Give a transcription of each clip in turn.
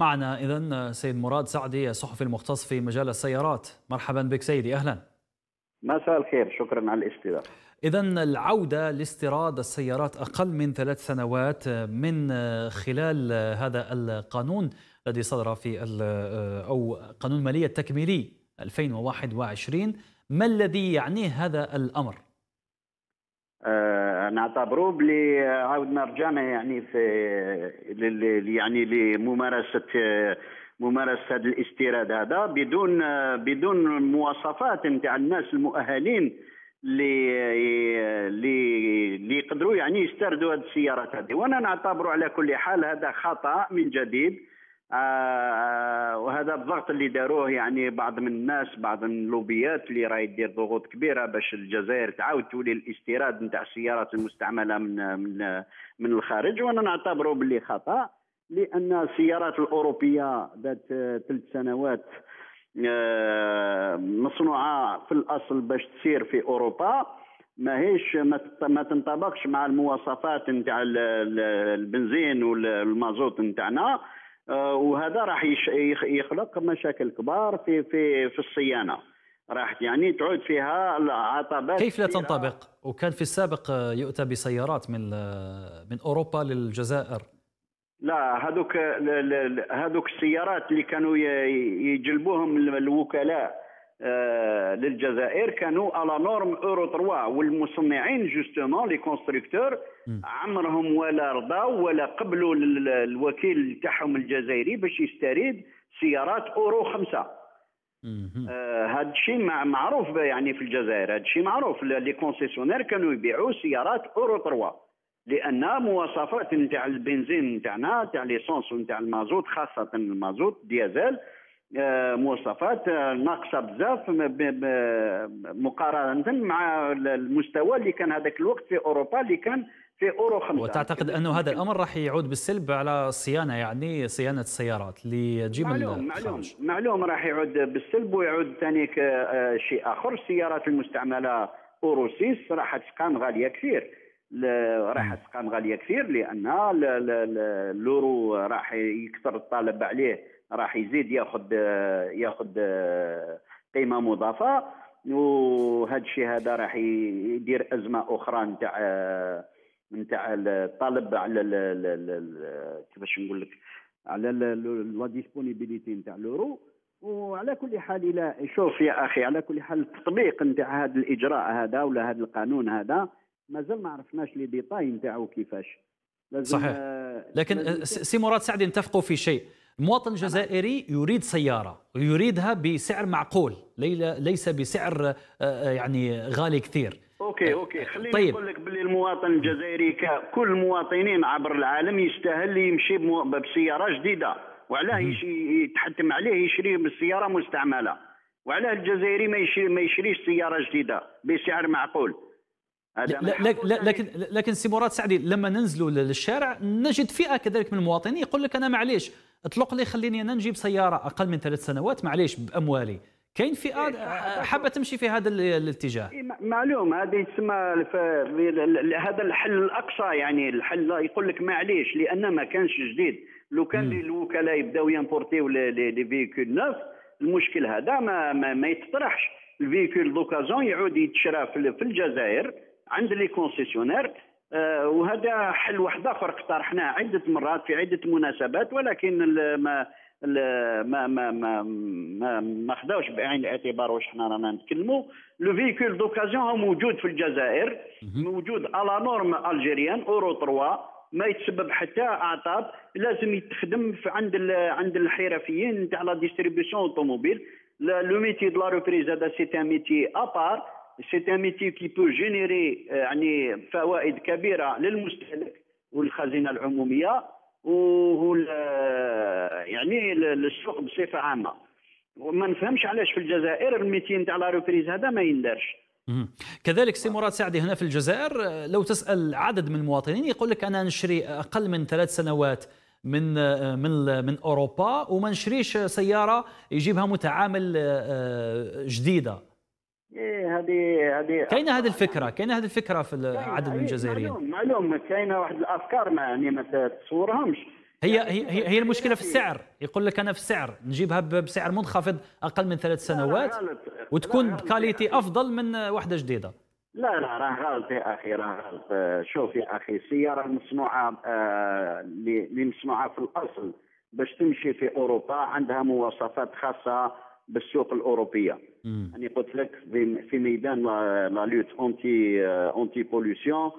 معنا إذا سيد مراد سعدي الصحفي المختص في مجال السيارات. مرحبا بك سيدي أهلا. مساء الخير شكرا على الاستضافة. إذا العودة لاستيراد السيارات أقل من ثلاث سنوات من خلال هذا القانون الذي صدر في أو قانون المالية التكميلي 2021 ما الذي يعنيه هذا الأمر؟ نعتبره بلي عاودنا رجعنا يعني في يعني لممارسة ممارسة الاستيراد هذا بدون بدون مواصفات نتاع الناس المؤهلين اللي اللي يقدروا يعني يستردوا هذه السيارات هذه. وأنا نعتبره على كل حال هذا خطأ من جديد. آه وهذا الضغط اللي داروه يعني بعض من الناس بعض من اللوبيات اللي راهي دير ضغوط كبيرة باش الجزائر تعاود تولي الاستيراد نتاع السيارات المستعملة من من من الخارج. وأنا نعتبره باللي خطأ لأن السيارات الأوروبية ذات ثلاث سنوات آه مصنوعة في الأصل باش تسير في أوروبا. ماهيش ما تنطبقش مع المواصفات نتاع البنزين والمازوت نتاعنا. وهذا راح يخلق مشاكل كبار في في في الصيانة. راح يعني تعود فيها العطبات كيف لا تنطبق؟ وكان في السابق يؤتى بسيارات من من أوروبا للجزائر. لا هذوك هذوك السيارات اللي كانوا يجلبوهم الوكلاء. آه، للجزائر كانوا على norme Euro 3 والمصنعين justement les constructeurs عمرهم ولا رضاو ولا قبلوا الوكيل تاعهم الجزائري باش يستريد سيارات أورو 5 آه هذا الشيء معروف يعني في الجزائر هذا الشيء معروف les concessionnaires كانوا يبيعوا سيارات أورو 3 لأن مواصفات نتاع البنزين نتاعنا تاع l'essence ونتاع المازوت خاصة المازوت ديازل آه، مواصفات آه، ناقصه بزاف مقارنة مع المستوى اللي كان هذاك الوقت في أوروبا اللي كان في أورو 5 وتعتقد أنه هذا الأمر راح يعود بالسلب على الصيانه يعني صيانة السيارات اللي تجيب معلوم معلوم معلوم راح يعود بالسلب ويعود ثاني آه، شيء آخر. السيارات المستعملة أورو 6 راح تقام غالية كثير. راح تقام غالية كثير لأن الأورو راح يكثر الطلب عليه راح يزيد ياخذ ياخذ قيمة مضافة وهذا الشيء هذا راح يدير أزمة أخرى نتاع نتاع الطلب على كيفاش نقول لك على la disponibilité نتاع l'euro وعلى كل حال لا شوف يا أخي على كل حال التطبيق نتاع هذا الإجراء هذا ولا هذا القانون هذا مازال ما عرفناش les détails نتاعو كيفاش. لازم صحيح. لكن سي مراد سعدي نتفقوا في شيء. المواطن الجزائري يريد سيارة ويريدها بسعر معقول ليس بسعر آه، آه، يعني غالي كثير. OK OK. خليني طيب. أقول لك باللي المواطن الجزائري ككل المواطنين عبر العالم يستاهل يمشي بسيارة جديدة وعلاه يتحتم عليه يشري بالسيارة مستعملة وعلاه الجزائري ما يشري ما يشريش سيارة جديدة بسعر معقول. لكن لكن سي مراد سعدي لما ننزلوا للشارع نجد فئة كذلك من المواطنين يقول لك أنا معليش اطلق لي خليني أنا نجيب سيارة أقل من ثلاث سنوات معليش بأموالي. كاين فئة إيه، حابة تمشي في هذا الاتجاه؟ معلوم هذه تسمى هذا الحل الأقصى يعني الحل يقول لك معليش لأن ما كانش جديد. لو كان الوكلاء يبداو ينبورتيو les véhicules neufs المشكل هذا ما ما, ما يتطرحش. ال véhicule d'occasion يعود يتشرى في الجزائر عند les concessionnaires آه، وهذا حل واحد آخر اقترحناه عدة مرات في عدة مناسبات ولكن ما ما ما ما ما, ما خداوش بعين الاعتبار واش حنا رانا نتكلموا le véhicule d'occasion موجود في الجزائر موجود على norme algérienne Euro 3 ما يتسبب حتى أعطاب لازم يتخدم في عند عند الحرفيين تاع la distribution automobile le métier de la reprise هذا c'est un métier à part c'est un métier qui peut générer يعني فوائد كبيره للمستهلك والخزينه العموميه و يعني للسوق بصفه عامه وما نفهمش علاش في الجزائر ال métier تاع la reprise هذا ما يندرش كذلك سي مراد سعدي هنا في الجزائر لو تسال عدد من المواطنين يقول لك أنا نشري أقل من ثلاث سنوات من من من اوروبا وما نشريش سياره يجيبها متعامل جديده إيه هذه هذه كاينة هذه الفكرة؟ كاينة هذه الفكرة في عدد من الجزائريين؟ معلوم معلوم كاينة واحد الأفكار ما يعني ما تتصورهمش هي هي هي المشكلة في السعر. يقول لك أنا في السعر نجيبها بسعر منخفض أقل من ثلاث سنوات وتكون qualité أفضل من واحدة جديدة. لا لا راه غلط يا أخي راه غلط. شوف يا أخي السيارة المصنوعه آه، اللي مصنوعه في الأصل باش تمشي في أوروبا عندها مواصفات خاصة بالسوق الأوروبية. يعني قلت لك في ميدان la lutte anti anti-pollution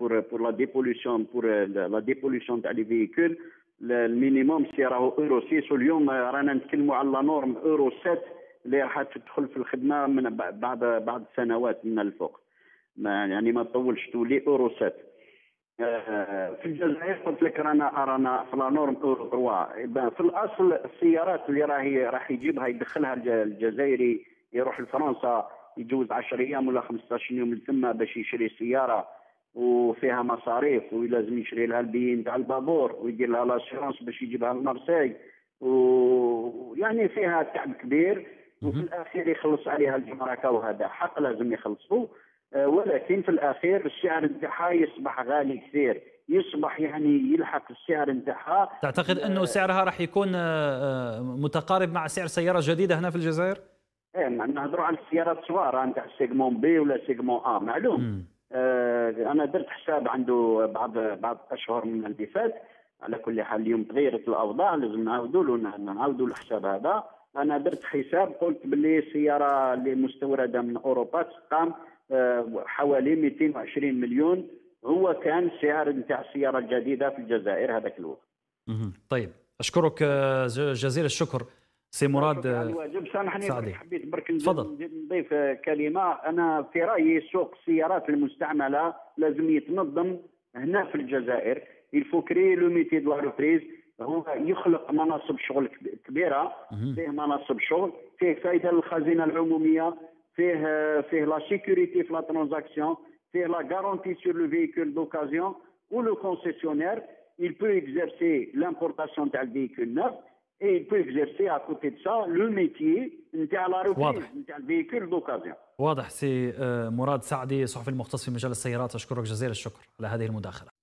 pour pour la dépollution pour la dépollution تاع les véhicules ال minimum c'est راهو اورو 6 واليوم رانا نتكلموا على la norme Euro 7 اللي راح تدخل في الخدمه من بعد بعد سنوات من الفوق ما يعني ما تطولش تولي اورو 7 آه، في الجزائر قلت لك رانا رانا في la norme Euro 3 في الأصل السيارات اللي راهي راح يجيبها يدخلها الجزائري يروح لفرنسا يجوز 10 أيام ولا 15 يوم لثم باش يشري سياره وفيها مصاريف ولازم يشري لها البيين تاع البابور ويدير لها l'assurance باش يجيبها لمارسيل ويعني فيها تعب كبير وفي الأخير يخلص عليها الجمركه وهذا حق لازم يخلصوا آه، ولكن في الأخير السعر نتاعها يصبح غالي كثير. يصبح يعني يلحق السعر نتاعها تعتقد أنه سعرها راح يكون آه، متقارب مع سعر سيارة جديدة هنا في الجزائر؟ إيه نهضروا على السيارات الصغار نتاع segment B ولا segment A معلوم. آه أنا درت حساب عنده بعض بعض الاشهر من اللي فات. على كل حال اليوم تغيرت الأوضاع لازم نعاودوا له نعاودوا الحساب هذا. أنا درت حساب قلت باللي السياره اللي مستوردة من أوروبا تقام آه حوالي 220 مليون هو كان سعر نتاع السيارة الجديدة في الجزائر هذاك الوقت. طيب أشكرك آه، جزيل الشكر. سي مراد الواجب سامحني حبيت برك نضيف كلمة. أنا في رأيي سوق السيارات المستعملة لازم يتنظم هنا في الجزائر. Il faut créer le métier de la هو يخلق مناصب شغل كبيرة. فيه مناصب شغل فيه فائده للخزينة العمومية فيه فيه la sécurité في la transaction فيه la garantie sur le véhicule d'occasion où le concessionnaire il peut exercer l'importation d'un véhicule neuf et il peut exercer à côté de ça le métier نتاع la reprise نتاع ال véhicule d'occasion واضح سي مراد سعدي صحفي المختص في مجال السيارات اشكرك جزيل الشكر على هذه المداخله